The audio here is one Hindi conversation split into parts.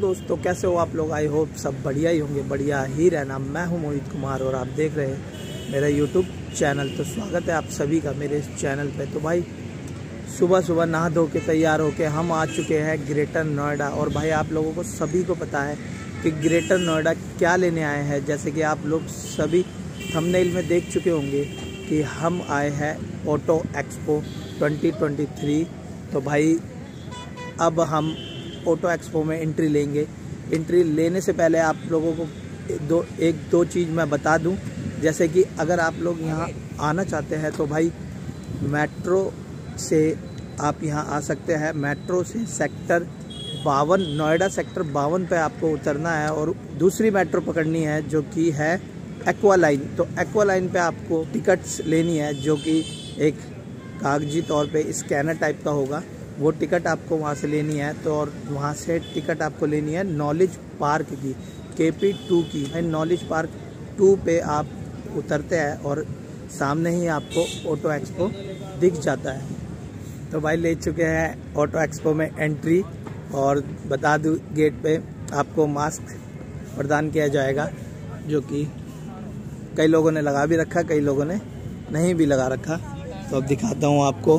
दोस्तों, कैसे हो आप लोग? आई होप सब बढ़िया ही होंगे, बढ़िया ही रहना। मैं हूँ मोहित कुमार और आप देख रहे हैं मेरा यूट्यूब चैनल तो स्वागत है आप सभी का मेरे इस चैनल पे। तो भाई सुबह सुबह नहा धो के तैयार होके हम आ चुके हैं ग्रेटर नोएडा और भाई, आप लोगों को सभी को पता है कि ग्रेटर नोएडा क्या लेने आए हैं। जैसे कि आप लोग सभी थंबनेल में देख चुके होंगे कि हम आए हैं ऑटो एक्सपो 2023 तो भाई, अब हम ऑटो एक्सपो में एंट्री लेंगे। एंट्री लेने से पहले आप लोगों को दो, एक, दो चीज़ मैं बता दूँ। जैसे कि अगर आप लोग यहाँ आना चाहते हैं तो भाई मेट्रो से आप यहाँ आ सकते हैं। मेट्रो से सेक्टर बावन, नोएडा सेक्टर बावन पे आपको उतरना है और दूसरी मेट्रो पकड़नी है, जो कि है एक्वा लाइन। तो एक्वा लाइन पे आपको टिकट्स लेनी है, जो कि एक कागज़ी तौर पे स्कैनर टाइप का होगा। वो टिकट आपको वहाँ से लेनी है तो और वहाँ से टिकट आपको लेनी है नॉलेज पार्क की के पी टू की। नॉलेज पार्क टू पे आप उतरते हैं और सामने ही आपको ऑटो एक्सपो दिख जाता है। तो भाई ले चुके हैं ऑटो एक्सपो में एंट्री और बता दूँ, गेट पे आपको मास्क प्रदान किया जाएगा, जो कि कई लोगों ने लगा भी रखा, कई लोगों ने नहीं भी लगा रखा। तो अब दिखाता हूँ आपको।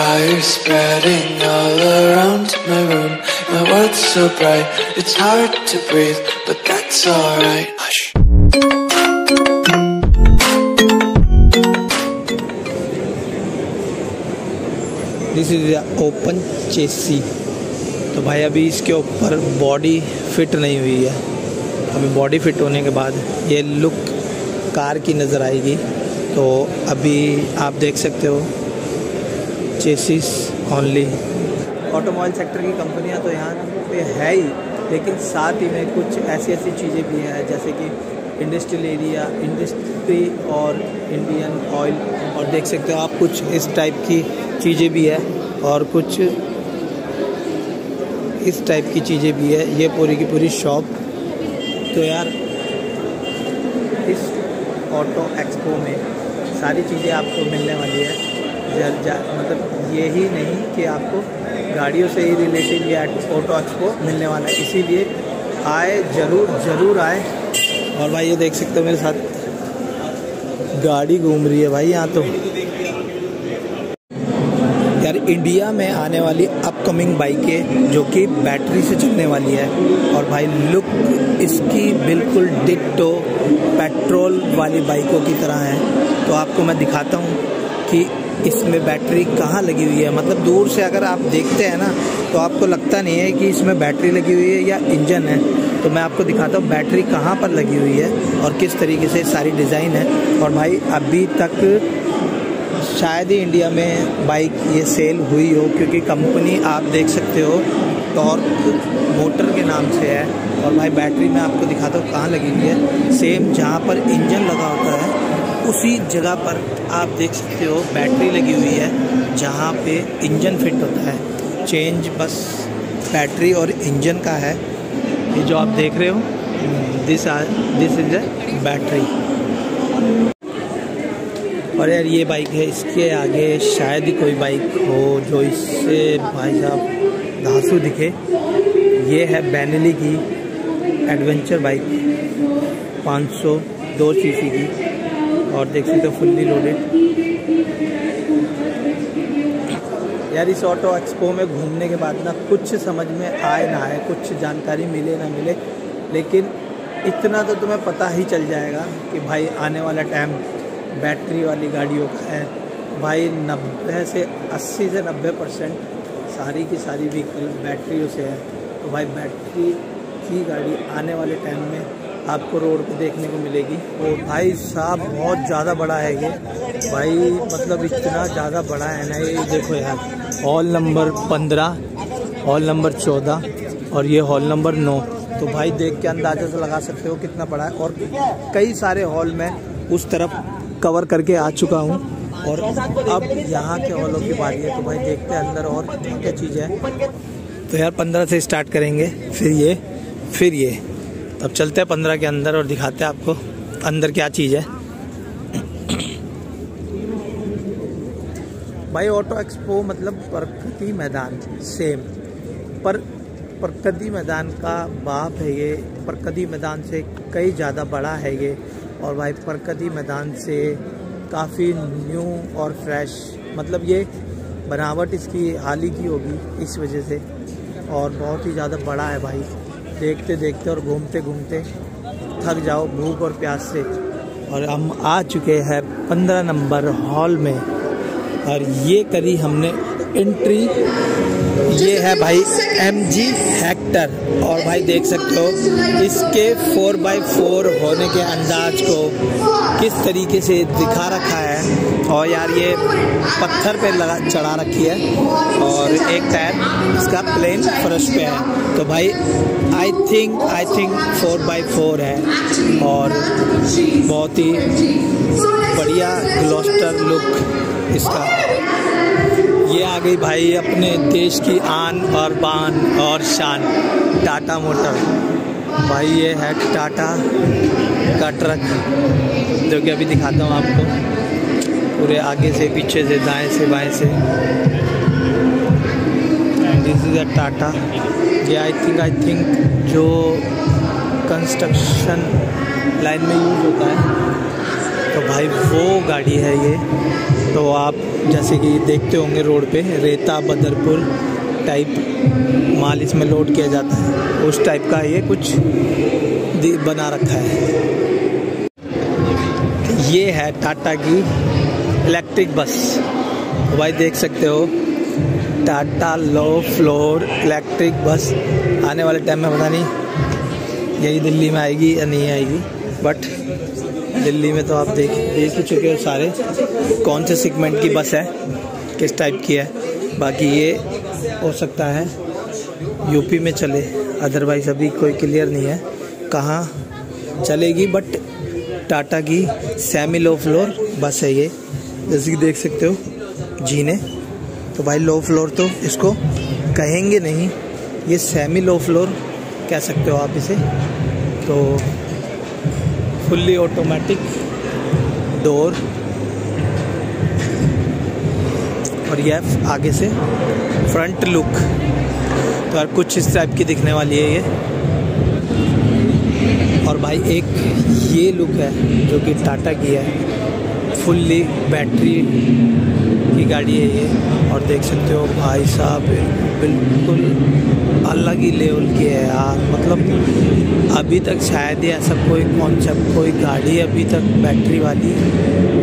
Fire spreading all around my room. My world's so bright, it's hard to breathe, but that's alright. Hush. This is open chassis तो भाई अभी इसके ऊपर बॉडी फिट नहीं हुई है अभी बॉडी फिट होने के बाद ये लुक कार की नज़र आएगी तो अभी आप देख सकते हो चेसिस ओनली ऑटोमोबाइल सेक्टर की कंपनियाँ तो यहाँ पे है ही, लेकिन साथ ही में कुछ ऐसी ऐसी चीज़ें भी हैं, जैसे कि इंडस्ट्रियल एरिया इंडस्ट्री और इंडियन ऑयल और देख सकते हो आप, कुछ इस टाइप की चीज़ें भी है और कुछ इस टाइप की चीज़ें भी है। ये पूरी की पूरी शॉप तो यार, इस ऑटो एक्सपो में सारी चीज़ें आपको मिलने वाली है। मतलब ये ही नहीं कि आपको गाड़ियों से ही रिलेटेड ये ऑटो एक्सपो मिलने वाला है। इसीलिए आए, ज़रूर ज़रूर आए। और भाई ये देख सकते हो मेरे साथ, गाड़ी घूम रही है भाई यहाँ तो। यार इंडिया में आने वाली अपकमिंग बाइकें जो कि बैटरी से चलने वाली है। और भाई लुक इसकी बिल्कुल डिट्टो पेट्रोल वाली बाइकों की तरह है। तो आपको मैं दिखाता हूँ कि इसमें बैटरी कहाँ लगी हुई है? मतलब दूर से अगर आप देखते हैं ना तो आपको लगता नहीं है कि इसमें बैटरी लगी हुई है या इंजन है। तो मैं आपको दिखाता हूँ बैटरी कहाँ पर लगी हुई है और किस तरीके से सारी डिज़ाइन है। और भाई, अभी तक शायद ही इंडिया में बाइक ये सेल हुई हो, क्योंकि कंपनी आप देख सकते हो, टॉर्क मोटर के नाम से है। और भाई, बैटरी मैं आपको दिखाता हूँ कहाँ लगी हुई है। सेम जहाँ पर इंजन लगा होता है उसी जगह पर आप देख सकते हो, बैटरी लगी हुई है, जहाँ पे इंजन फिट होता है। चेंज बस बैटरी और इंजन का है। ये जो आप देख रहे हो, this are this is a battery. और यार, ये बाइक है, इसके आगे शायद ही कोई बाइक हो जो इससे भाई साहब धांसू दिखे। ये है बैनली की एडवेंचर बाइक 500 दो सीसी की। और देख सकते हो फुल्ली लोडेड यार, इस ऑटो एक्सपो में घूमने के बाद ना कुछ समझ में आए ना आए, कुछ जानकारी मिले ना मिले, लेकिन इतना तो तुम्हें पता ही चल जाएगा कि भाई आने वाला टाइम बैटरी वाली गाड़ियों का है। भाई नब्बे से अस्सी से नब्बे परसेंट सारी की सारी व्हीकल बैटरियों से है। तो भाई बैटरी की गाड़ी आने वाले टाइम में आपको रोड पे देखने को मिलेगी। और भाई साहब बहुत ज़्यादा बड़ा है ये। भाई मतलब इतना ज़्यादा बड़ा है ना ये, देखो यार। हॉल नंबर पंद्रह हॉल नंबर चौदह और ये हॉल नंबर नौ। तो भाई देख के अंदाजे से लगा सकते हो कितना बड़ा है। और कई सारे हॉल में उस तरफ़ कवर करके आ चुका हूँ। और अब यहाँ के हॉलों की बारी है तो भाई देखते हैं अंदर और क्या चीज़ है। तो यार पंद्रह से स्टार्ट करेंगे, फिर ये फिर ये। अब चलते हैं पंद्रह के अंदर और दिखाते हैं आपको अंदर क्या चीज़ है। भाई ऑटो एक्सपो मतलब प्रकृति मैदान सेम पर प्रकृति मैदान का बाप है ये। प्रकृति मैदान से कई ज़्यादा बड़ा है ये। और भाई, प्रकृति मैदान से काफ़ी न्यू और फ्रेश मतलब ये बनावट इसकी हाल ही की होगी इस वजह से। और बहुत ही ज़्यादा बड़ा है भाई। देखते देखते और घूमते घूमते थक जाओ भूख और प्यास से। और हम आ चुके हैं पंद्रह नंबर हॉल में। और ये करी हमने एंट्री। ये है भाई एम जी हेक्टर और भाई देख सकते हो, इसके फोर बाई फोर होने के अंदाज को किस तरीके से दिखा रखा है। और यार, ये पत्थर पे लगा, चढ़ा रखी है। और एक टायर इसका प्लेन फर्श पे है। तो भाई I think I think four by four है। और बहुत ही बढ़िया ग्लोस्टर लुक इसका। ये आ गई भाई अपने देश की आन और बान और शान, टाटा मोटर। भाई ये है टाटा का ट्रक, जो कि अभी दिखाता हूँ आपको। पूरे आगे से, पीछे से, दाएँ से, बाएँ से। दिस इज़ अ टाटा ये आई थिंक आई थिंक जो कंस्ट्रक्शन लाइन में यूज़ होता है। तो भाई वो गाड़ी है ये। तो आप जैसे कि देखते होंगे रोड पे, रेता बदरपुर टाइप माल इसमें लोड किया जाता है। उस टाइप का ये कुछ बना रखा है। ये है टाटा की इलेक्ट्रिक बस तो भाई देख सकते हो, Tata low floor electric bus आने वाले टाइम में पता नहीं यही दिल्ली में आएगी या नहीं आएगी बट दिल्ली में तो आप देख देख ही चुके हो सारे। कौन से सिगमेंट की बस है? किस टाइप की है? बाकी ये हो सकता है यूपी में चले। अदरवाइज़ अभी कोई क्लियर नहीं है कहाँ चलेगी बट टाटा की सेमी लो फ्लोर बस है ये। जैसे कि देख सकते हो जीने। तो भाई लो फ्लोर तो इसको कहेंगे नहीं। ये सेमी लो फ्लोर कह सकते हो आप इसे। तो फुल्ली ऑटोमेटिक डोर और यह आगे से फ्रंट लुक तो यार कुछ इस टाइप की दिखने वाली है ये। और भाई एक ये लुक है जो कि टाटा की है। फुल्ली बैटरी की गाड़ी है ये। और देख सकते हो भाई साहब बिल्कुल अलग ही लेवल की है यार। मतलब अभी तक शायद ही ऐसा कोई कॉन्सेप्ट कोई गाड़ी अभी तक बैटरी वाली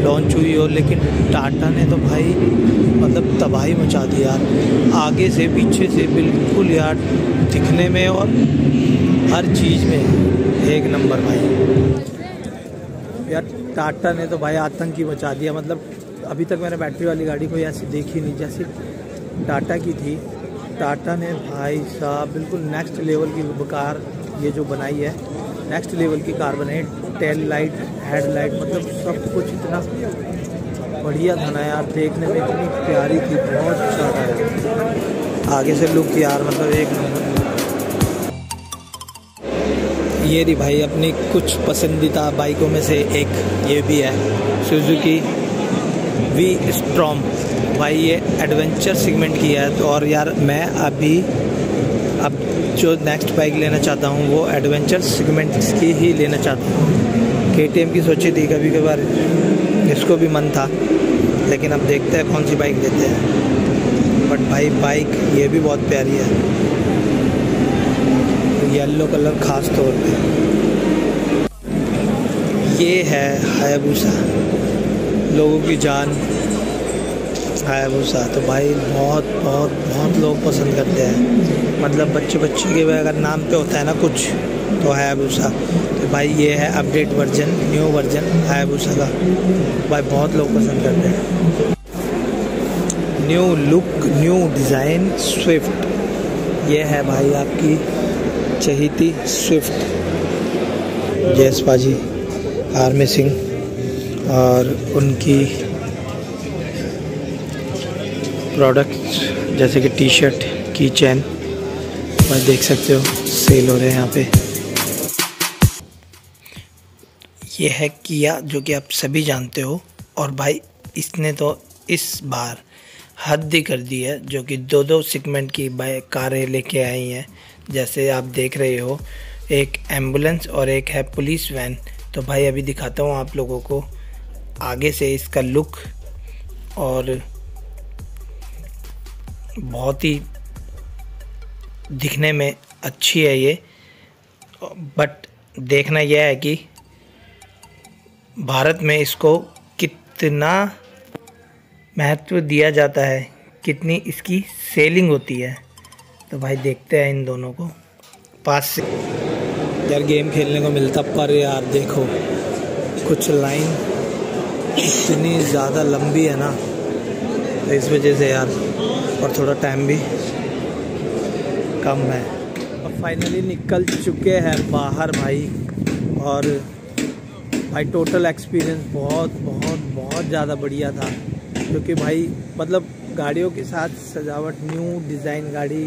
लॉन्च हुई हो, लेकिन टाटा ने तो भाई मतलब तबाही मचा दी यार। आगे से, पीछे से बिल्कुल यार दिखने में और हर चीज़ में एक नंबर भाई। यार, टाटा ने तो भाई आतंक ही मचा दिया। मतलब अभी तक मैंने बैटरी वाली गाड़ी कोई ऐसी देखी नहीं, जैसी टाटा की थी। टाटा ने भाई साहब, बिल्कुल नेक्स्ट लेवल की कार ये जो बनाई है नेक्स्ट लेवल की कार बनाई टेल लाइट हेडलाइट मतलब सब कुछ इतना बढ़िया था ना यार, देखने में इतनी प्यारी थी, बहुत ज़्यादा। आगे से लुक यार मतलब एक नंबर ये रही भाई अपनी कुछ पसंदीदा बाइकों में से एक, ये भी है सुजुकी वी स्ट्रॉम भाई ये एडवेंचर सेगमेंट की है तो और यार मैं अभी, अब जो नेक्स्ट बाइक लेना चाहता हूँ, वो एडवेंचर सेगमेंट की ही लेना चाहता हूँ। के की सोची थी कभी कभार इसको भी मन था, लेकिन अब देखते हैं कौन सी बाइक लेते हैं। बट भाई बाइक ये भी बहुत प्यारी है। येलो कलर ख़ास तौर पे। ये है हायाबूसा। लोगों की जान हायाबूसा। तो भाई बहुत बहुत बहुत लोग पसंद करते हैं। मतलब बच्चे बच्चे के अगर नाम पे होता है ना कुछ तो हायाबूसा। तो भाई ये है update version, new version Hayabusa का। भाई बहुत लोग पसंद करते हैं। New look, new design, Swift. ये है भाई आपकी चहीती स्विफ्ट जयस पाजी, आर्मी सिंह और उनकी प्रोडक्ट्स जैसे कि टी शर्ट की चैन मैं देख सकते हो सेल हो रहे हैं यहाँ पे। ये है किया जो कि आप सभी जानते हो, और भाई, इसने तो इस बार हद ही कर दी है, जो कि दो दो सेगमेंट की बाइक कारें लेके आई हैं। जैसे आप देख रहे हो, एक एंबुलेंस और एक है पुलिस वैन। तो भाई अभी दिखाता हूँ आप लोगों को आगे से इसका लुक और बहुत ही दिखने में अच्छी है ये। बट देखना यह है कि भारत में इसको कितना महत्व दिया जाता है, कितनी इसकी सेलिंग होती है। तो भाई देखते हैं इन दोनों को। पास से यार गेम खेलने को मिलता, पर यार देखो, कुछ लाइन इतनी ज़्यादा लंबी है ना तो इस वजह से यार, और थोड़ा टाइम भी कम है। और फाइनली निकल चुके हैं बाहर भाई, और भाई टोटल एक्सपीरियंस बहुत बहुत बहुत ज़्यादा बढ़िया था। क्योंकि भाई मतलब गाड़ियों के साथ सजावट न्यू डिज़ाइन गाड़ी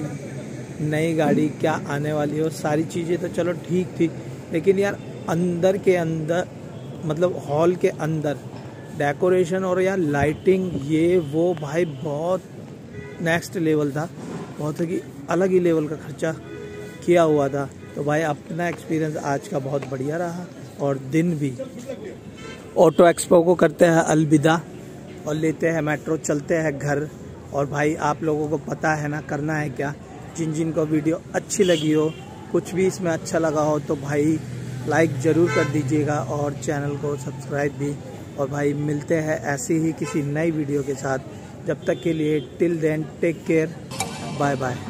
नई गाड़ी क्या आने वाली हो सारी चीज़ें तो चलो ठीक थी, लेकिन यार अंदर के अंदर मतलब हॉल के अंदर, डेकोरेशन और यार लाइटिंग, ये वो भाई बहुत नेक्स्ट लेवल था। बहुत ही अलग ही लेवल का खर्चा किया हुआ था। तो भाई अपना एक्सपीरियंस आज का बहुत बढ़िया रहा और दिन भी। ऑटो एक्सपो को करते हैं अलविदा और लेते हैं मेट्रो चलते हैं घर। और भाई आप लोगों को पता है ना, करना है क्या? जिन जिन को वीडियो अच्छी लगी हो, कुछ भी इसमें अच्छा लगा हो तो भाई लाइक ज़रूर कर दीजिएगा और चैनल को सब्सक्राइब भी। और भाई, मिलते हैं ऐसी ही किसी नई वीडियो के साथ। जब तक के लिए till then take care bye bye